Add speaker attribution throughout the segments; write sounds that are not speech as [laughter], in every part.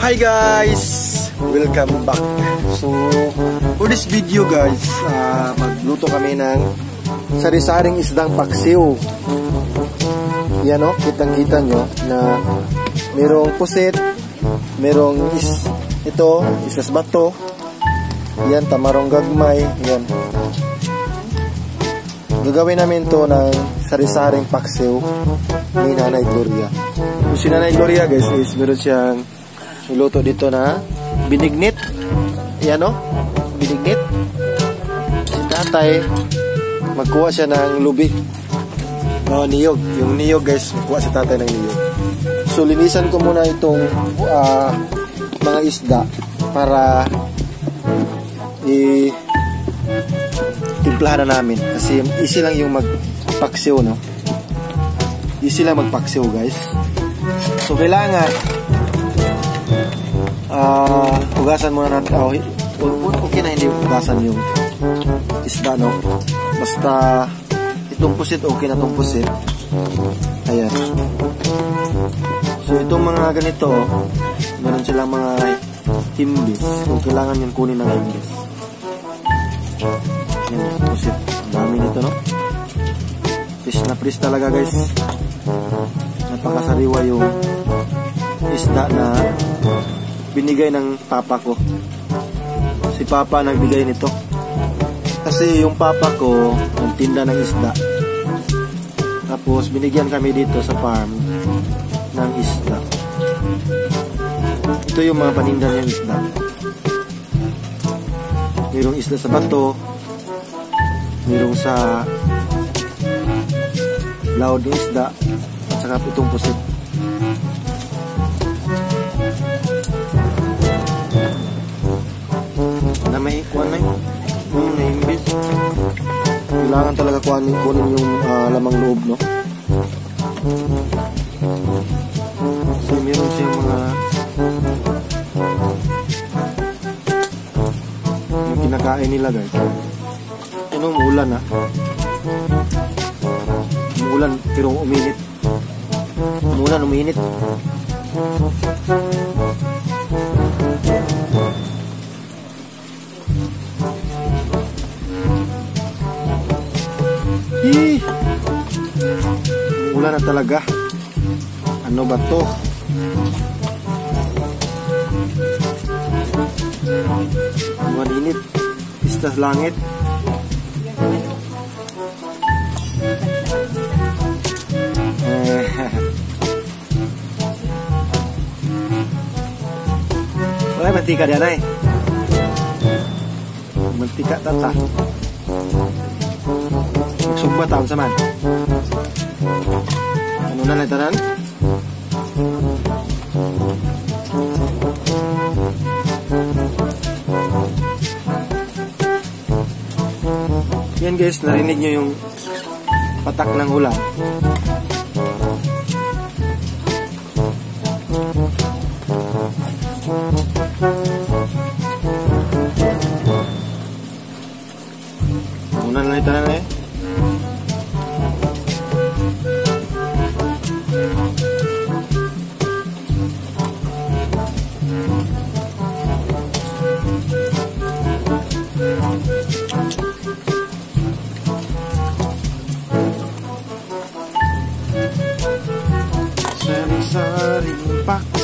Speaker 1: Hi guys! Welcome back. So, for this video guys, uh, magluto kami ng sari-saring isdang paksiw. Yan o, kitang-kita nyo na merong pusit, merong is, ito, isas bato, yan, tamarong gagmay, yan. Gagawin namin to ng sari-saring paksiw ni Nanay Gloria. Si Nanay Gloria guys is meron siyang Niluto dito na binignit. Yan o. Binignit. Si tatay, magkuha siya ng lubi. O, niyog. Yung niyog guys, magkuha si tatay ng niyog. So, linisan ko muna itong uh, mga isda para i timplahan na namin. Kasi easy lang yung magpaksiw, no? Easy lang magpaksiw, guys. So, kailangan uh, hugasan muna natin. Oh, okay na hindi hugasan yung isda, no? Basta itong pusit, okay na itong pusit. Ayan. So, itong mga ganito, meron silang mga himbis. Kung kailangan yung kunin ng himbis. Ayan, pusit. Dami nito, no? Fish na fish talaga, guys. Napakasariwa yung isda na binigay ng papa ko. Si papa nagbigay nito. Kasi yung papa ko nagtinda ng isda. Tapos binigyan kami dito sa farm ng isda. Ito yung mga paninda ng isda. Mayroong isda sa bato. Mayroong sa loud isda. At saka itong pusit. Yung naimbis. Kailangan talaga kuhanin, kunin yung uh, lamang loob, no? So, meron siyang mga yung kinakain nila, guys. Ano, umulan, ha? Umulan, pero uminit. Umulan, uminit. Hi! Ulan na talaga. Ano ba to? Maninit. Istas langit. Eh. [laughs] Wala mantika diyan ay. Mantika tata. Magsugba taon sa man. Ano na litaran? Yan guys, narinig nyo yung patak ng ulan. Una na litaran eh.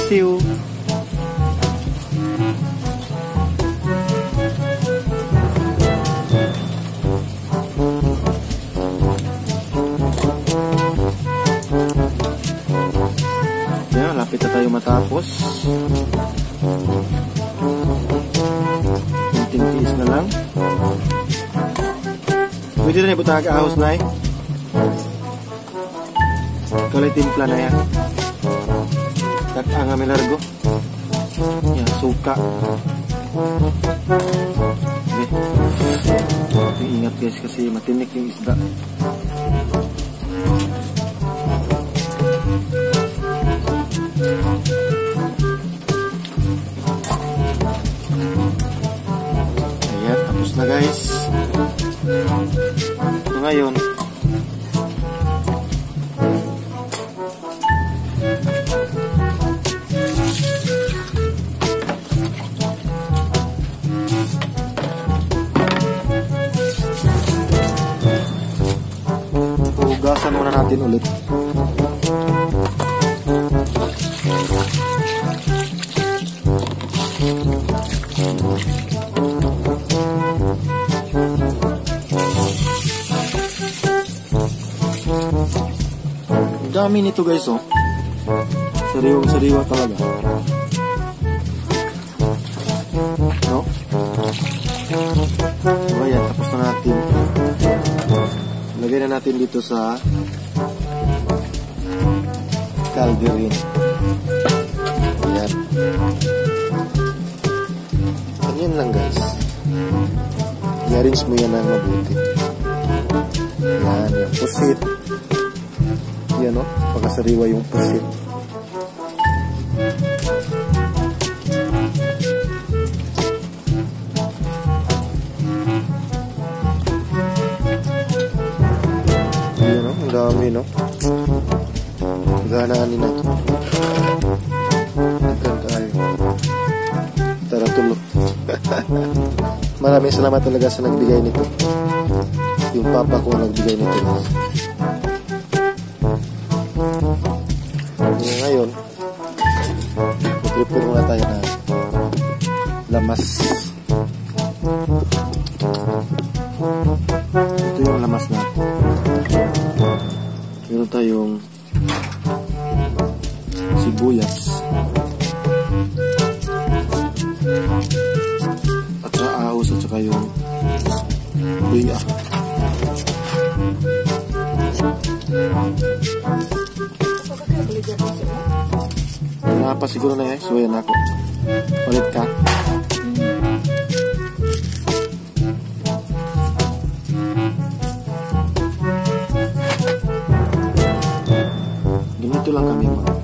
Speaker 1: Sari-saring paksiw Yan, lapit na tayo matapos. Kunting tiis na lang. Pwede na ibutang ahos na eh Kalay timpla na yan Kat ang amin largo Yan, suka Nating ingat guys kasi matinik yung isda. Ayan, tapos na guys. So ngayon, dami nito guys oh. Sariwang sariwa talaga. No? So ayan, tapos na natin. Lagay na natin dito sa calderin. Ayan. Ganyan lang guys. I-arrange mo yan ng mabuti. Yan, yung pusit. Yan o, oh, pagkasariwa yung pusit. Yan o, ang dami no. Ganaan nila. Nagkan tayo. Tara tulog. [laughs] Maraming salamat talaga sa nagbigay nito. Yung papa ko ang nagbigay nito. Prepare muna tayo na lamas. Ito yung lamas natin. Meron tayong sibuyas. Pa siguro na eh. So yan ako. Ulit ka. Ganito lang kami mga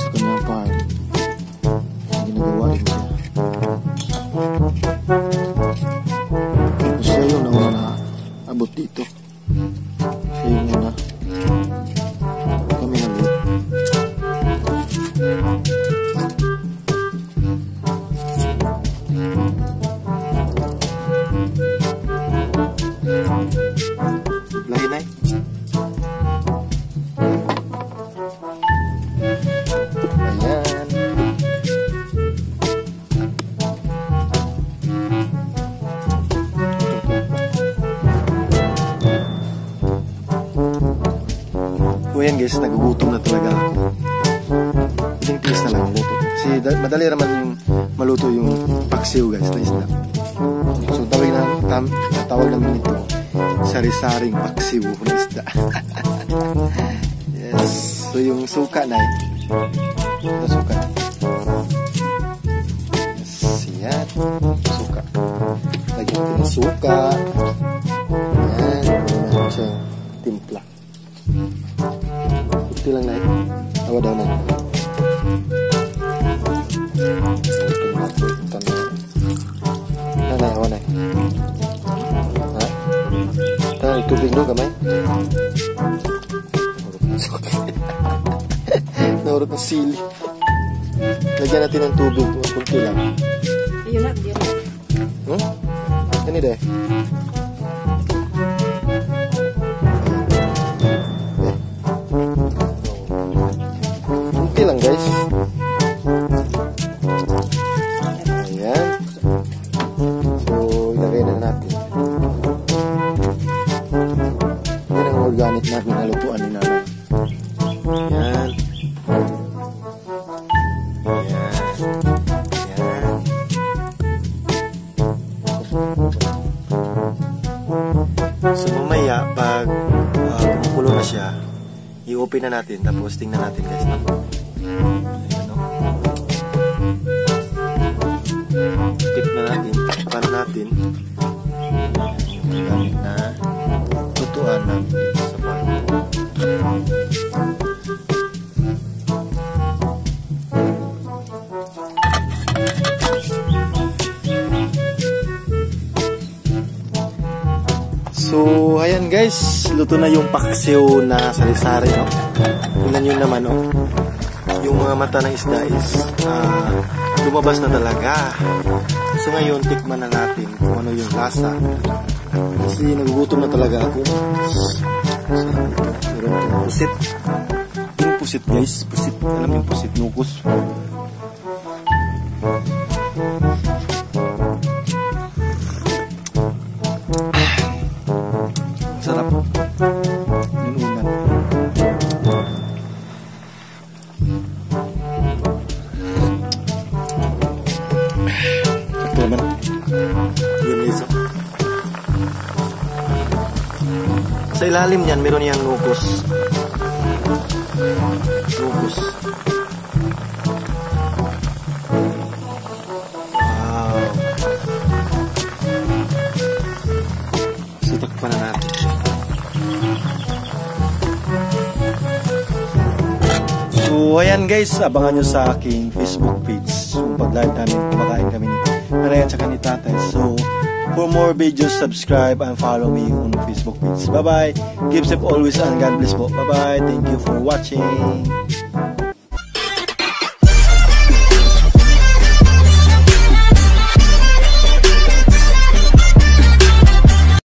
Speaker 1: sa kanyang farm. Ginagawa rin. Tapos siya yung nauna na abot dito. Siya yung una. Kami na Ayan. Guys, nagugutom na talaga ako. Piece na lang ang luto. Kasi da- madali naman maluto yung paksiw guys na isda. So tawag na, tam, tawag namin ito sari-saring paksiw na isda. [laughs] yes. So yung suka na. Ito suka. Yes, yan. Suka. Lagyan natin ng suka. Kunti lang na Awa daw na. Nanay, awa na. Ha? [laughs] Tanay, tubig no, kamay? Naurot ng sili. Lagyan natin ng tubig. Kunti lang.
Speaker 2: Ayun na, diyan.
Speaker 1: Hmm? Ano deh? I-open na natin, tapos tingnan natin guys. Ayan, no? Tip na natin, pan natin. Gamit na tutuan namin dito sa. So, ayan guys, luto na yung paksiw na sari-sari, no? Tingnan nyo naman, no? Yung mga mata ng isda is ah, lumabas na talaga. So ngayon, tikman na natin kung ano yung lasa. Kasi nagugutom na talaga ako. Itong pusit. Yung pusit guys, pusit. Alam yung pusit, nukos. Sarap. Yun. Sa ilalim niyan, meron niyang nukos. Nukos. Wow. So, takpan na natin So, ayan guys, abangan nyo sa aking Facebook page. So, pag-live namin, kumakain kami ni Nanay at saka ni Tatay. So, for more videos, subscribe and follow me on Facebook page. Bye-bye. Keep safe always and God bless po. Bye-bye. Thank you for watching.